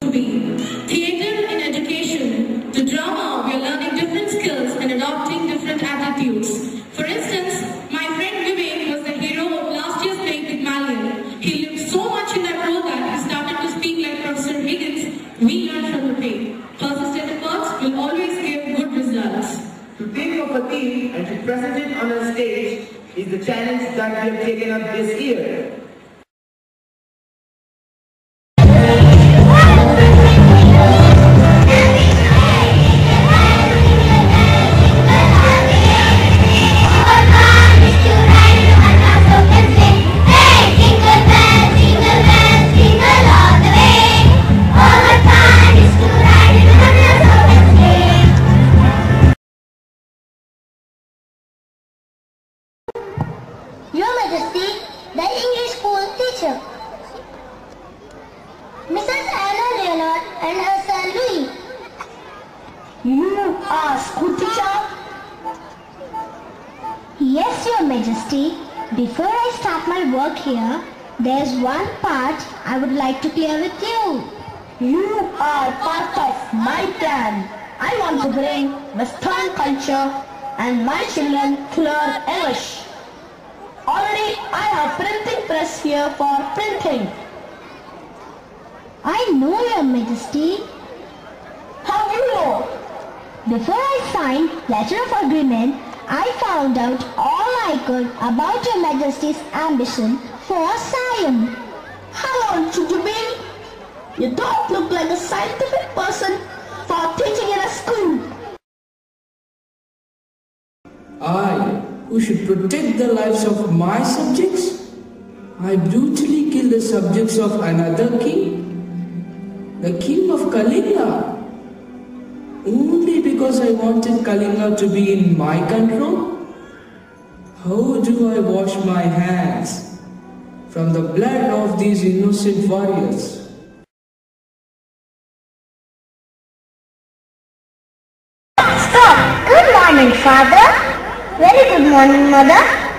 to be. Theatre in education. The drama, we are learning different skills and adopting different attitudes. For instance, my friend Vivek was the hero of last year's play Pygmalion. He lived so much in that role that he started to speak like Professor Higgins. We learned from the play. Persistent efforts will always give good results. To think of a theme and to present it on a stage is the challenge that we have taken up this year. Mrs. Anna Leonard and her son Louis. You are school teacher? Yes, Your Majesty. Before I start my work here, there's one part I would like to clear with you. You are part of my plan. I want to bring Western culture and my children to learn English. Already I have printing press here for printing. I know your majesty. How do you know? Before I signed letter of agreement, I found out all I could about your majesty's ambition for Siam. How old should you be? You don't look like a scientific person for teaching in a school. I, who should protect the lives of my subjects, I brutally kill the subjects of another king, the king of Kalinga, only because I wanted Kalinga to be in my control? How do I wash my hands from the blood of these innocent warriors? Stop! Good morning, father. Very good morning, mother.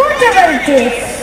What about this?